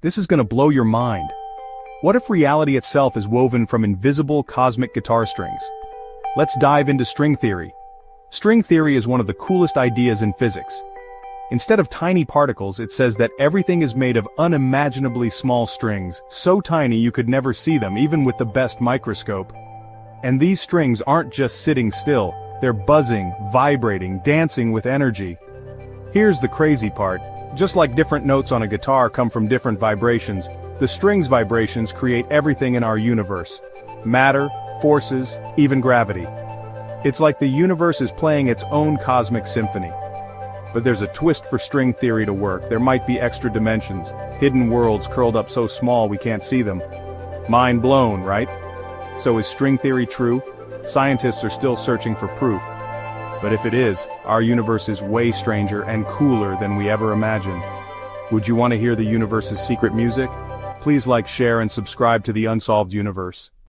this is gonna blow your mind. What if reality itself is woven from invisible cosmic guitar strings? Let's dive into string theory. String theory is one of the coolest ideas in physics. Instead of tiny particles, it says that everything is made of unimaginably small strings, so tiny you could never see them even with the best microscope. And these strings aren't just sitting still, they're buzzing, vibrating, dancing with energy. Here's the crazy part. Just like different notes on a guitar come from different vibrations, the strings vibrations create everything in our universe. Matter, forces, even gravity. It's like the universe is playing its own cosmic symphony. But there's a twist for string theory to work, there might be extra dimensions, hidden worlds curled up so small we can't see them. Mind blown, right? So is string theory true? Scientists are still searching for proof. But if it is, our universe is way stranger and cooler than we ever imagined. Would you want to hear the universe's secret music? Please like, share, and subscribe to the Unsolved Universe.